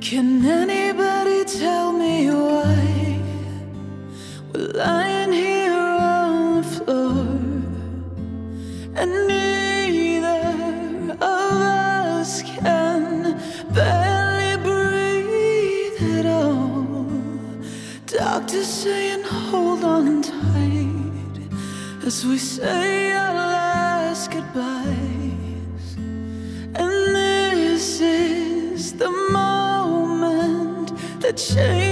Can anybody tell me why we're lying here on the floor and neither of us can barely breathe at all? Doctors saying hold on tight as we say I change.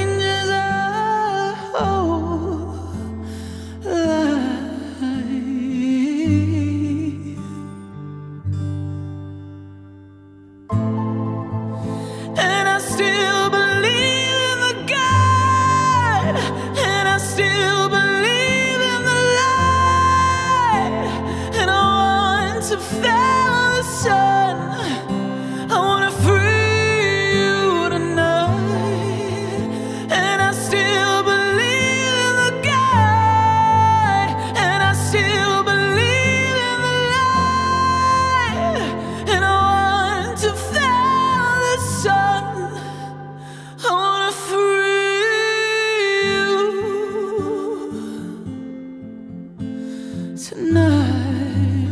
tonight.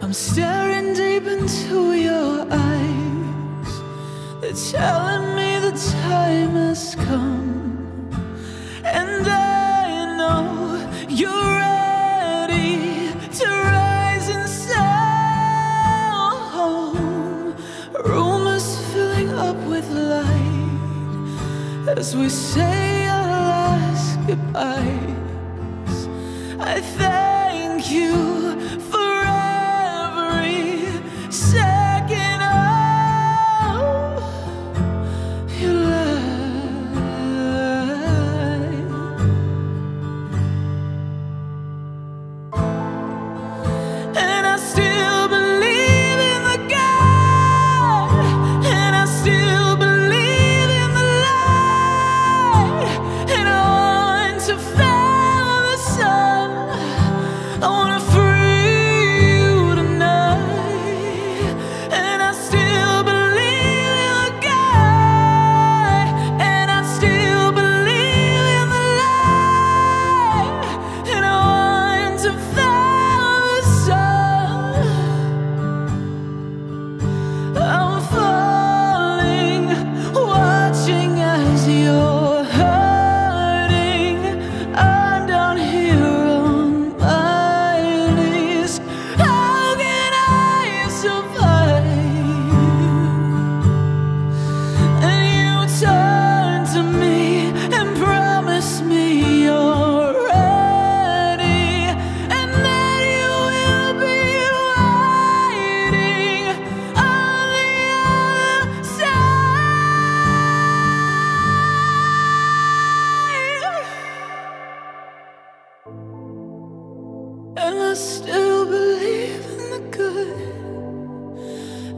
I'm staring deep into your eyes. They're telling me the time has come, and I know you're ready to rise and sail home. Room is filling up with light as we say.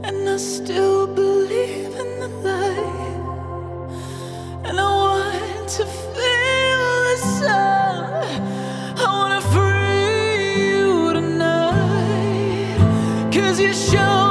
And I still believe in the light. And I want to feel the sun. I wanna free you. Cause you show.